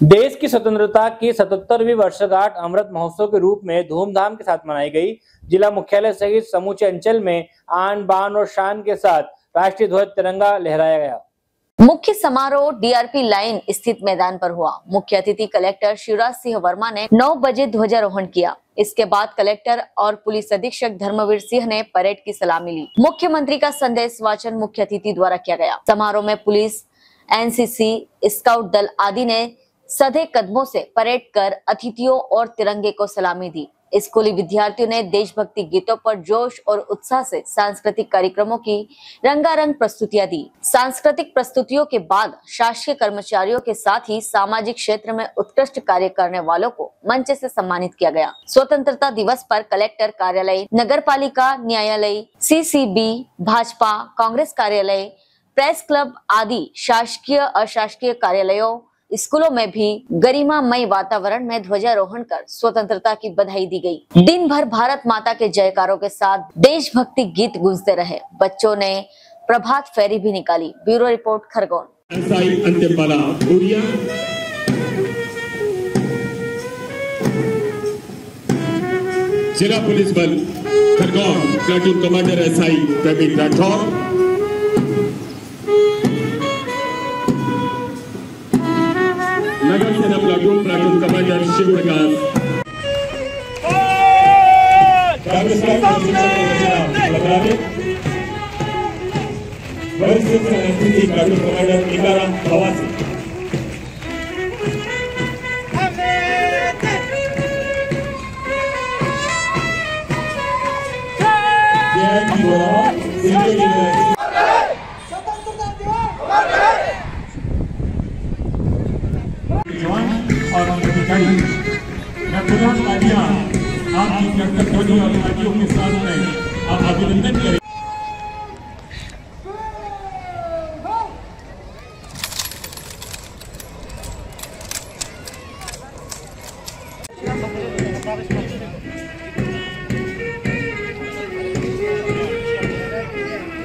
देश की स्वतंत्रता की 77वीं वर्षगांठ अमृत महोत्सव के रूप में धूमधाम के साथ मनाई गई। जिला मुख्यालय सहित समूचे अंचल में आन, बान और शान के साथ राष्ट्रीय ध्वज तिरंगा लहराया गया। मुख्य समारोह डीआरपी लाइन स्थित मैदान पर हुआ। मुख्य अतिथि कलेक्टर शिवराज सिंह वर्मा ने 9 बजे ध्वजारोहण किया। इसके बाद कलेक्टर और पुलिस अधीक्षक धर्मवीर सिंह ने परेड की सलामी ली। मुख्यमंत्री का संदेश वाचन मुख्य अतिथि द्वारा किया गया। समारोह में पुलिस एनसीसी स्काउट दल आदि ने सधे कदमों से परेड कर अतिथियों और तिरंगे को सलामी दी। स्कूली विद्यार्थियों ने देशभक्ति गीतों पर जोश और उत्साह से सांस्कृतिक कार्यक्रमों की रंगारंग प्रस्तुतियाँ दी। सांस्कृतिक प्रस्तुतियों के बाद शासकीय कर्मचारियों के साथ ही सामाजिक क्षेत्र में उत्कृष्ट कार्य करने वालों को मंच से सम्मानित किया गया। स्वतंत्रता दिवस पर कलेक्टर कार्यालय नगर पालिका न्यायालय सीसीबी भाजपा, कांग्रेस कार्यालय, प्रेस क्लब आदि शासकीय अशासकीय कार्यालयों स्कूलों में भी गरिमामय वातावरण में ध्वजारोहण कर स्वतंत्रता की बधाई दी गई। दिन भर भारत माता के जयकारों के साथ देशभक्ति गीत गूंजते रहे। बच्चों ने प्रभात फेरी भी निकाली। Bureau report, Khargone. जिला पुलिस बल, Khargone platoon commander SI Praveen Rathore. Platoon commander Shiv Prakash वरिष्ठ सेनापति प्लाटून कमांडर टीकाराम खवासी जय की कर्तव्य ध्वनि और तालियों के साथ में आप अभिनंदन करें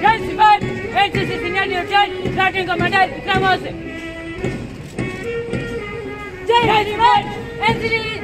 Jai Sivan, NCC Senior Lieutenant, Platoon Commander Vikram Jai Sivan, NCC,